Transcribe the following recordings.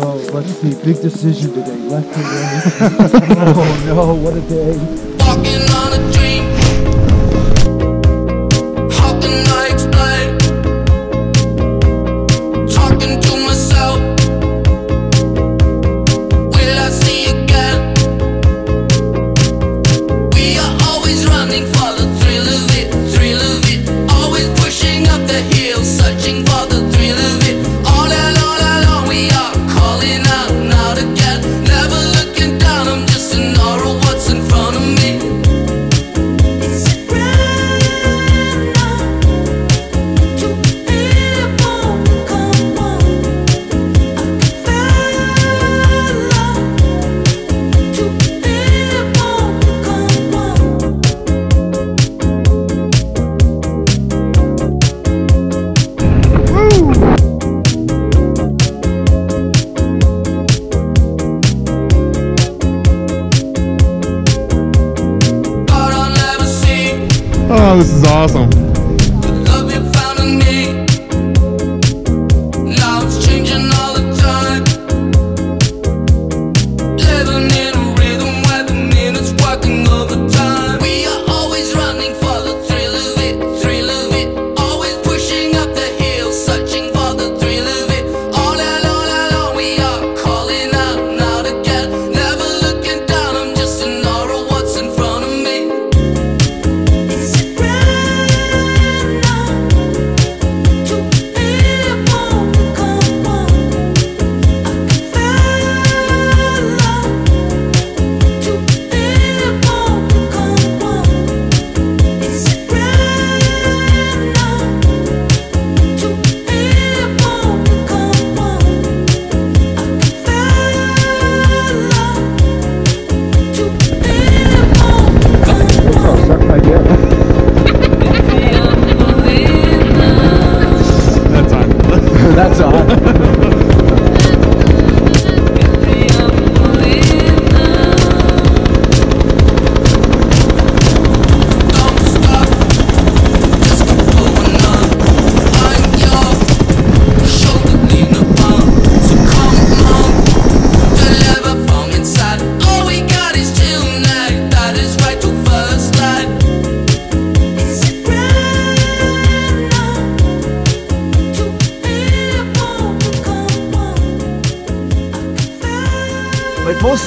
the big decision today. Left or right? oh no, what a day. Walking on a dream. Awesome.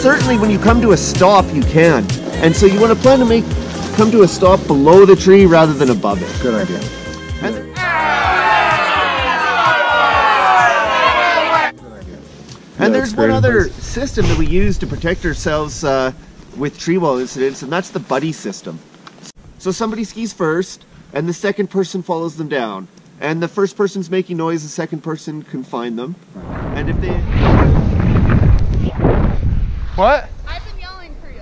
Certainly when you come to a stop, you can. And so you want to plan to make come to a stop below the tree rather than above it. Good idea. And, and there's one other advice. system that we use to protect ourselves uh, with tree well incidents, and that's the buddy system. So somebody skis first, and the second person follows them down. And the first person's making noise, the second person can find them. And if they What? I've been yelling for you.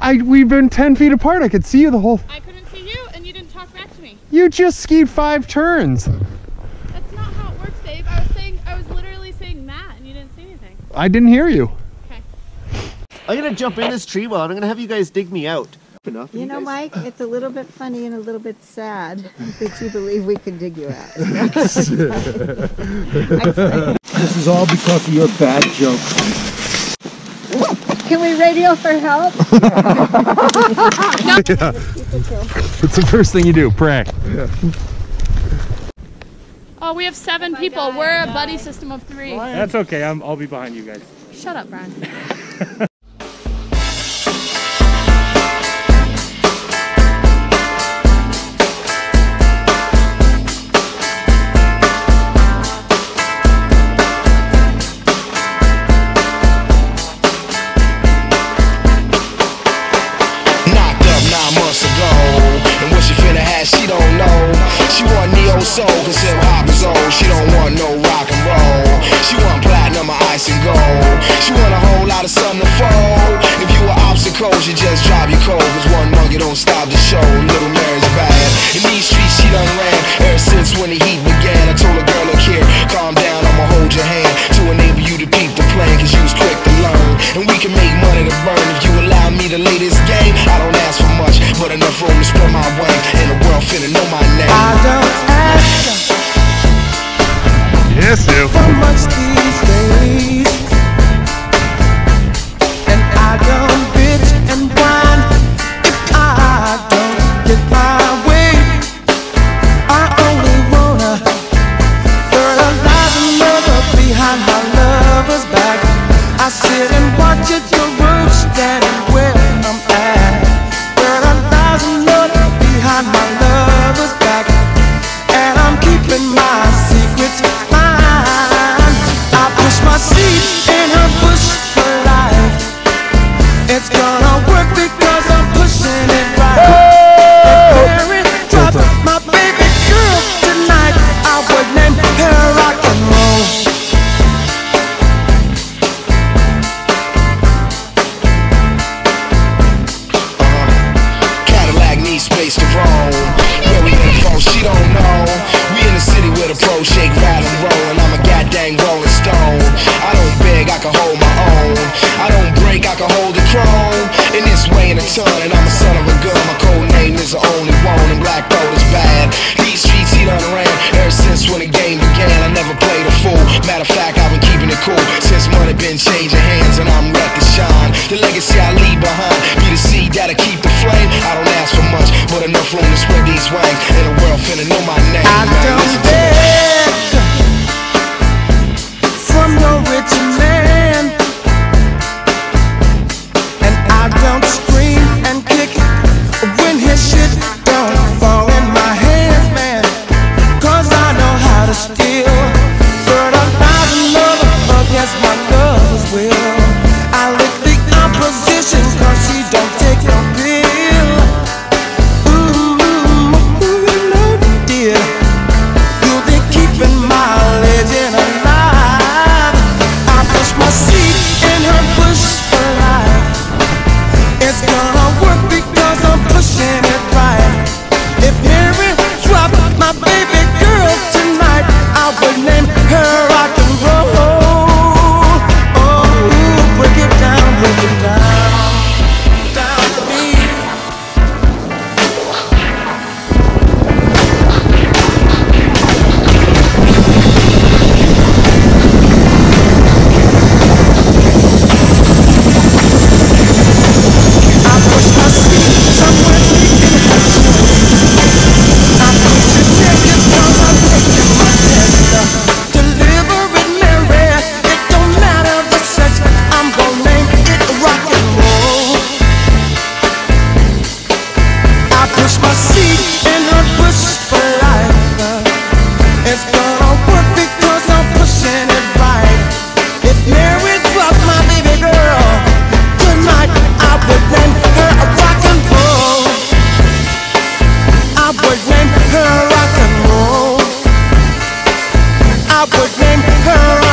I we've been ten feet apart. I could see you the whole. I couldn't see you, and you didn't talk back to me. You just skied five turns. That's not how it works, Dave. I was saying, I was literally saying that, and you didn't say anything. I didn't hear you. Okay. I'm gonna jump in this tree well, and I'm gonna have you guys dig me out. Enough. You know, guys- Mike, it's a little bit funny and a little bit sad that you believe we can dig you out. This is all because of your bad joke. Can we radio for help? It's the first thing you do. Pray. Oh, we have seven oh people. We're a buddy system of three. That's okay. I'm, I'll be behind you guys. Shut up, Brian. since heat began, I told a girl, look here, calm down, I'ma hold your hand. To enable you to peep the plan, cause you was quick to learn. And we can make money to burn if you allow me to lay this game. I don't ask for much, but enough room to spread my wings. And the world finna know my name. I don't ask Yes, you. for much these days. I sit and watch it, the roof standing place to roam. Where we ain't from, she don't know. We in the city where the pro shake, ride and roll, and I'm a goddamn rolling stone. I don't beg, I can hold my own. I don't break, I can hold the throne. In this way and a ton, and I'm her